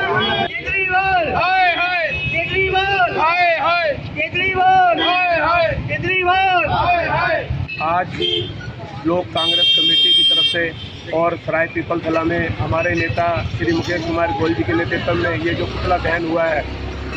केजरीवाल हाय हाय केजरीवाल हाय हाय केजरीवाल हाय हाय केजरीवाल हाय हाय आज लोक कांग्रेस कमेटी की तरफ़ से और सराय पीपल थला में हमारे नेता श्री मुकेश कुमार गोयल जी के नेतृत्व में ये जो पुतला दहन हुआ है,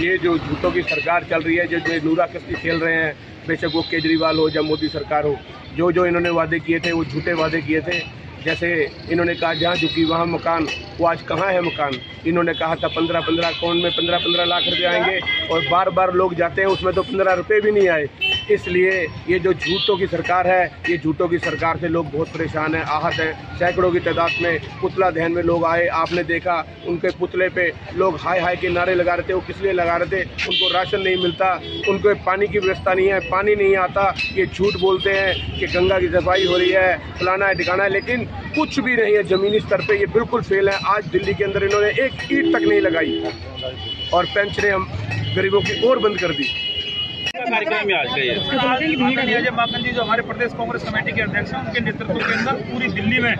ये जो झूठों की सरकार चल रही है, जो जो नूरा कश्ती खेल रहे हैं, बेशक वो केजरीवाल हो या मोदी सरकार हो, जो जो इन्होंने वादे किए थे, वो झूठे वादे किए थे। जैसे इन्होंने कहा, जहाँ झुकी वहाँ मकान, वो आज कहाँ है मकान? इन्होंने कहा था, पंद्रह पंद्रह अकाउंट में पंद्रह पंद्रह लाख रुपए आएँगे और बार बार लोग जाते हैं, उसमें तो पंद्रह रुपये भी नहीं आए। इसलिए ये जो झूठों की सरकार है, ये झूठों की सरकार से लोग बहुत परेशान हैं, आहत हैं। सैकड़ों की तादाद में पुतला दहन में लोग आए, आपने देखा उनके पुतले पे लोग हाय हाय के नारे लगा रहे थे, वो किस लिए लगा रहे थे? उनको राशन नहीं मिलता, उनको पानी की व्यवस्था नहीं है, पानी नहीं आता। ये झूठ बोलते हैं कि गंगा की सफ़ाई हो रही है, फलाना है, ठिकाना है, लेकिन कुछ भी नहीं है, ज़मीनी स्तर पर ये बिल्कुल फेल है। आज दिल्ली के अंदर इन्होंने एक ईट तक नहीं लगाई और पेंशनें हम गरीबों की और बंद कर दी। कार्यक्रम में आज का ये माखन जी, जो हमारे प्रदेश कांग्रेस कमेटी के अध्यक्ष हैं, उनके नेतृत्व के अंदर पूरी दिल्ली में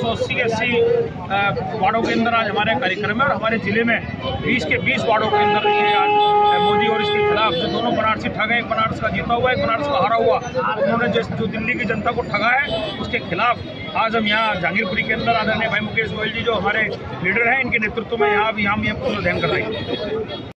सौ अस्सी अस्सी वार्डों के अंदर आज हमारे कार्यक्रम है और हमारे ज़िले में 20 के 20 वार्डों के अंदर मोदी और इसके खिलाफ जो दोनों बनारसी ठग एक बनारस का जीता हुआ, एक बनारस का हारा हुआ, उन्होंने जिस, जो दिल्ली की जनता को ठगा है, उसके खिलाफ आज हम यहाँ जहांगीरपुरी के अंदर आदरणीय भाई मुकेश गोयल जी, जो हमारे लीडर हैं, इनके नेतृत्व में यहाँ भी हम ये पूर्ण अध्ययन कर रहे हैं